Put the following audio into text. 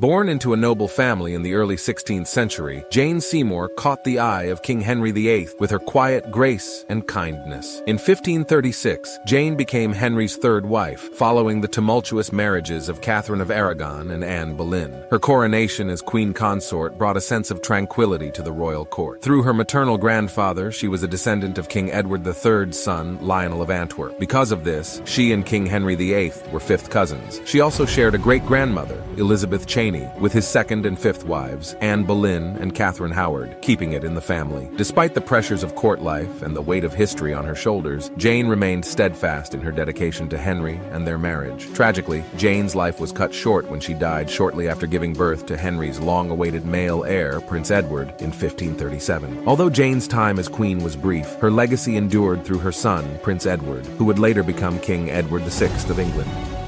Born into a noble family in the early 16th century, Jane Seymour caught the eye of King Henry VIII with her quiet grace and kindness. In 1536, Jane became Henry's third wife, following the tumultuous marriages of Catherine of Aragon and Anne Boleyn. Her coronation as queen consort brought a sense of tranquility to the royal court. Through her maternal grandfather, she was a descendant of King Edward III's son, Lionel of Antwerp. Because of this, she and King Henry VIII were fifth cousins. She also shared a great-grandmother, Elizabeth With his second and fifth wives, Anne Boleyn and Catherine Howard, keeping it in the family. Despite the pressures of court life and the weight of history on her shoulders, Jane remained steadfast in her dedication to Henry and their marriage. Tragically, Jane's life was cut short when she died shortly after giving birth to Henry's long-awaited male heir, Prince Edward, in 1537. Although Jane's time as queen was brief, her legacy endured through her son, Prince Edward, who would later become King Edward VI of England.